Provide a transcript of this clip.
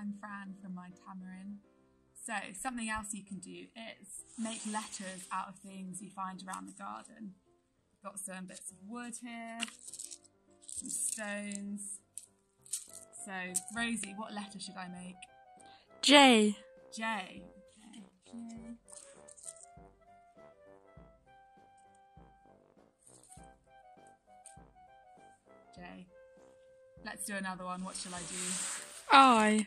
I'm Fran from My Tamarin. So, something else you can do is make letters out of things you find around the garden. Got some bits of wood here, some stones. So, Rosie, what letter should I make? J. J. Okay, J. J. Let's do another one. What shall I do? I.